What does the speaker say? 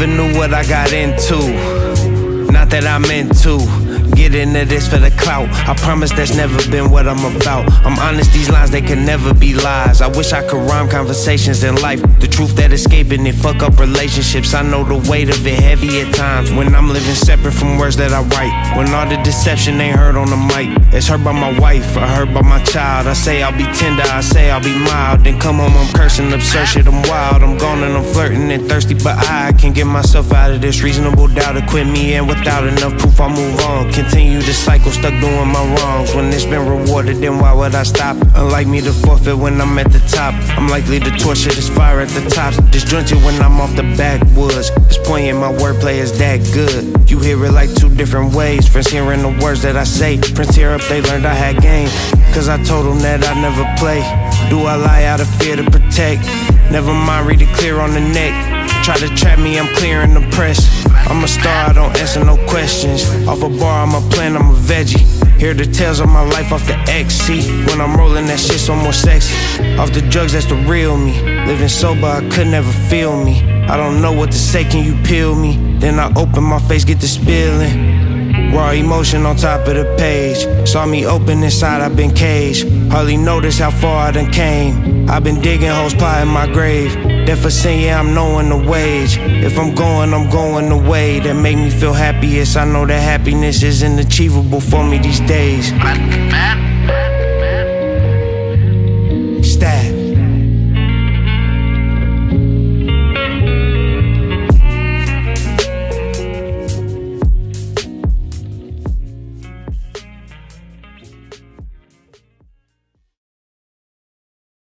never knew what I got into. Not that I meant to. Get into this for the clout. I promise that's never been what I'm about. I'm honest, these lines they can never be lies. I wish I could rhyme conversations in life. The truth that escaping it fuck up relationships. I know the weight of it heavy at times. When I'm living separate from words that I write. When all the deception ain't heard on the mic. It's heard by my wife, I heard by my child. I say I'll be tender, I say I'll be mild. Then come home, I'm cursing, absurd shit, I'm wild. I'm gone and I'm flirting and thirsty, but I can't get myself out of this reasonable doubt to quit me. And without enough proof, I move on. Continue the cycle, stuck doing my wrongs. When it's been rewarded, then why would I stop? Unlike me to forfeit when I'm at the top. I'm likely to torture this fire at the top. Disjointed when I'm off the backwoods. This point in my wordplay is that good. You hear it like two different ways. Friends hearing the words that I say. Friends hear up, they learned I had game. Cause I told them that I never play. Do I lie out of fear to protect? Never mind, read it clear on the neck. Try to trap me, I'm clearing the press. I'm a star, I don't answer no questions. Off a bar, I'm a plant, I'm a veggie. Hear the tales of my life off the XC. When I'm rolling, that shit so more sexy. Off the drugs, that's the real me. Living sober, I could never feel me. I don't know what to say, can you peel me? Then I open my face, get the spilling. Raw emotion on top of the page. Saw me open inside, I've been caged. Hardly notice how far I done came. I've been digging holes, plotting my grave. That for saying, yeah, I'm knowing the wage. If I'm going, I'm going the way that make me feel happiest. I know that happiness isn't achievable for me these days.